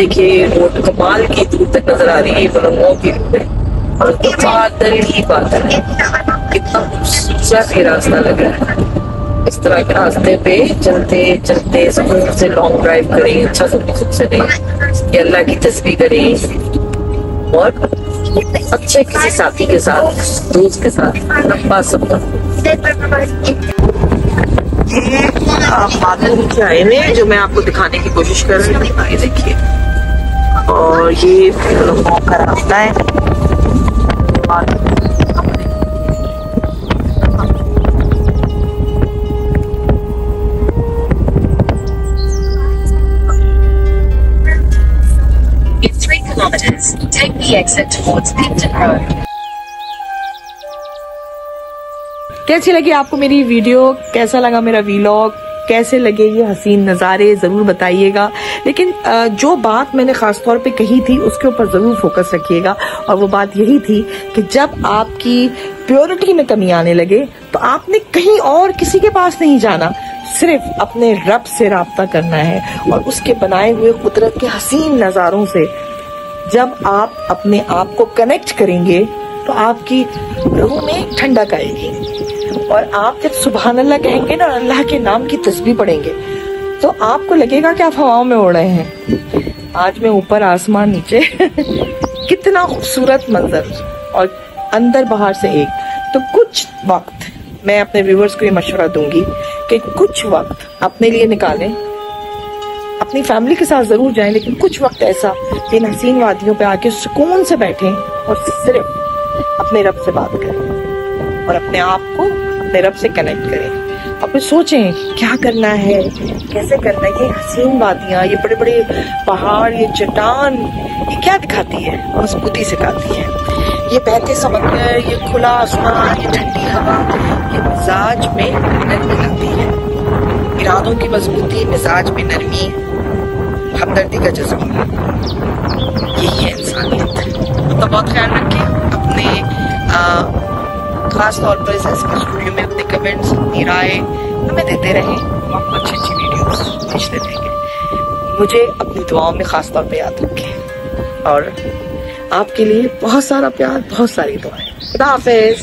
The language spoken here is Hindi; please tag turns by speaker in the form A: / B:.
A: देखिए रोड कमाल की दूर तक नज़र आ रही है बलमो की और तो बादल ही बादल कितना खूबसूरत ये रास्ता लग रहा है। इस तरह के रास्ते पे चलते चलते सुकून से लॉन्ग ड्राइव करें अच्छा सब चले, ये अल्लाह की तस्वीर करें। और अच्छे किसी साथी के साथ, दोस्त के साथ लंबा सफ़र बादल नीचे आए हैं जो मैं आपको दिखाने की कोशिश कर रही हूँ। ये देखिए। और ये का रास्ता है।
B: In three kilometers, take the exit towards Picton Road.
C: कैसी लगी आपको मेरी वीडियो? कैसा लगा मेरा वीलॉग कैसे लगे ये हसीन नज़ारे, ज़रूर बताइएगा। लेकिन जो बात मैंने ख़ास तौर पे कही थी, उसके ऊपर ज़रूर फोकस रखिएगा। और वो बात यही थी कि जब आपकी प्योरिटी में कमी आने लगे तो आपने कहीं और किसी के पास नहीं जाना। सिर्फ़ अपने रब से रबता करना है। और उसके बनाए हुए कुदरत के हसीन नज़ारों से जब आप अपने आप को कनेक्ट करेंगे तो आपकी रूह में ठंडक आएगी। और आप जब सुबह अल्लाह कहेंगे ना, अल्लाह के नाम की तस्वीर पढ़ेंगे तो आपको लगेगा कि आप हवाओं में उड़ रहे हैं। आज मैं ऊपर आसमान नीचे। कितना खूबसूरत मंजर और अंदर बाहर से एक। तो कुछ वक्त मैं अपने व्यूवर्स को ये मशवरा दूँगी कि कुछ वक्त अपने लिए निकालें। अपनी फैमिली के साथ ज़रूर जाएँ, लेकिन कुछ वक्त ऐसा इन हसीन वादियों पे आके सुकून से बैठें और सिर्फ़ अपने रब से बात करें। और अपने आप को अपने रब से कनेक्ट करें। अब सोचें क्या करना है? कैसे करना है? ये हसीन वादियाँ ये बड़े बड़े पहाड़ ये चट्टान ये क्या दिखाती है? मजबूती सिखाती है। ये बहते समंदर ये खुला आसमान ये ठंडी हवा ये मिजाज में नरमी लाती है। इरादों की मजबूती मिजाज में नरमी हमदर्दी का जज्बा। यही है इंसानियत। तो बहुत ख्याल रखें अपने आ, खास तौर पर इस स्टूडियो में अपने कमेंट्स अपनी राय हमें देते रहें। आपको अच्छी अच्छी वीडियोस भेजते रहेंगे। मुझे अपनी दुआओं में खास तौर पर याद रखें। और आपके लिए बहुत सारा प्यार, बहुत सारी दुआएँ। खुदा हाफिज।